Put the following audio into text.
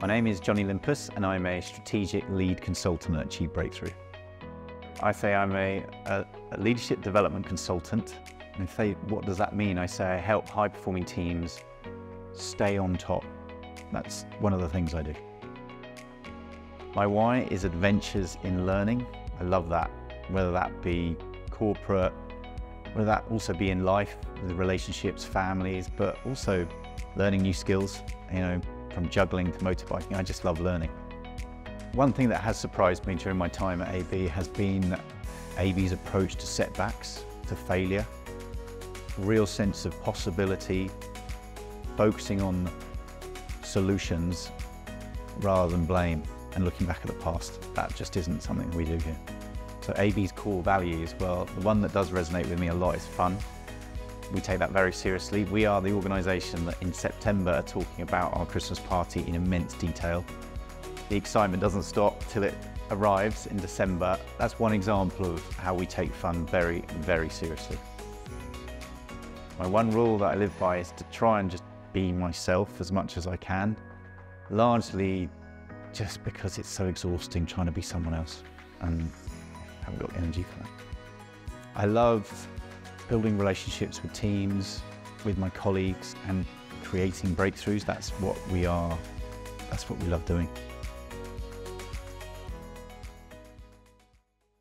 My name is Johnny Lympus and I'm a strategic lead consultant at Achieve Breakthrough. I say I'm a, a, a leadership development consultant. And if they, what does that mean? I say I help high performing teams stay on top. That's one of the things I do. My why is adventures in learning. I love that, whether that be corporate, whether that also be in life, with relationships, families, but also learning new skills, you know, from juggling to motorbiking. I just love learning. One thing that has surprised me during my time at AB has been AB's approach to setbacks, to failure, real sense of possibility, focusing on solutions rather than blame and looking back at the past. That just isn't something we do here. So AB's core values, well, the one that does resonate with me a lot is fun. We take that very seriously. We are the organisation that in September are talking about our Christmas party in immense detail. The excitement doesn't stop till it arrives in December. That's one example of how we take fun very, very seriously. My one rule that I live by is to try and just be myself as much as I can, largely just because it's so exhausting trying to be someone else and I haven't got energy for that. I love building relationships with teams, with my colleagues and creating breakthroughs. That's what we are, that's what we love doing.